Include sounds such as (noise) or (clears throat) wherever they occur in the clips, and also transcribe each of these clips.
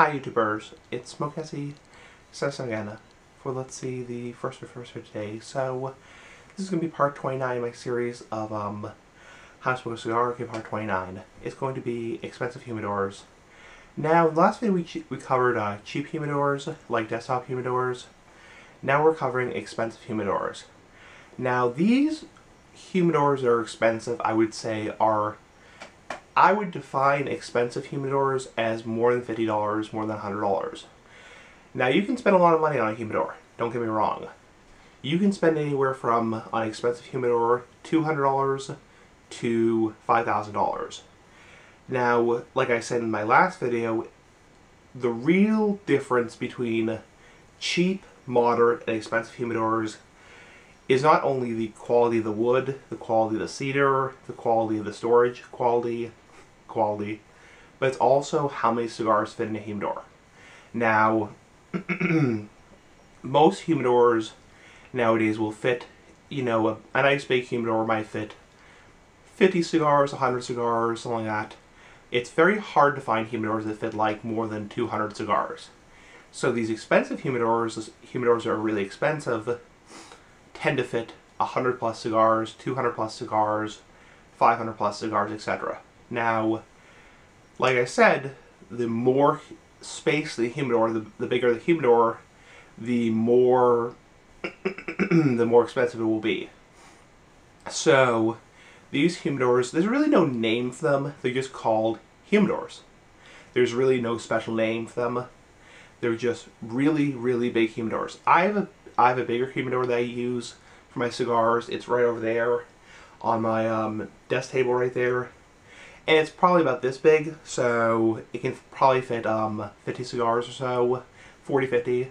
Hi YouTubers, it's Smokesy says again for let's see the first first for today. So this is gonna be part 29 of my series of um how to smoke a cigar, okay, part 29. It's going to be expensive humidors. Now last video we, we covered uh, cheap humidors, like desktop humidors. Now we're covering expensive humidors. Now these humidors that are expensive, I would say, are I would define expensive humidors as more than $50, more than $100. Now you can spend a lot of money on a humidor, don't get me wrong. You can spend anywhere from an expensive humidor $200 to $5,000. Now, like I said in my last video, the real difference between cheap, moderate, and expensive humidors is not only the quality of the wood, the quality of the cedar, the quality of the storage quality, quality, but it's also how many cigars fit in a humidor. Now, (clears throat) most humidors nowadays will fit, you know, a, a nice big humidor might fit 50 cigars, 100 cigars, something like that. It's very hard to find humidors that fit like more than 200 cigars. So these expensive humidors, humidors are really expensive, tend to fit 100 plus cigars, 200 plus cigars, 500 plus cigars, etc. Now, like I said, the more space the humidor, the, the bigger the humidor, the more (clears throat) the more expensive it will be. So, these humidors, there's really no name for them. They're just called humidors. There's really no special name for them. They're just really, really big humidors. I have a I have a bigger humidor that I use for my cigars. It's right over there on my um, desk table right there. It's probably about this big, so it can probably fit um, 50 cigars or so, 40, 50.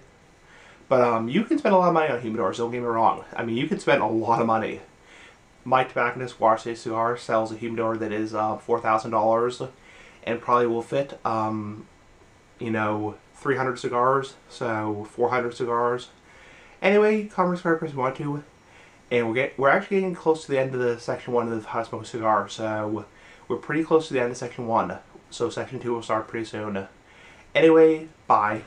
But um, you can spend a lot of money on humidors, don't get me wrong. I mean, you can spend a lot of money. My tobacconist, Wash Cigar, sells a humidor that is uh, $4,000 and probably will fit, um, you know, 300 cigars, so 400 cigars. Anyway, if you want to. And we're, get, we're actually getting close to the end of the section one of the How to Smoke Cigar, so we're pretty close to the end of section one. So section two will start pretty soon. Anyway, bye.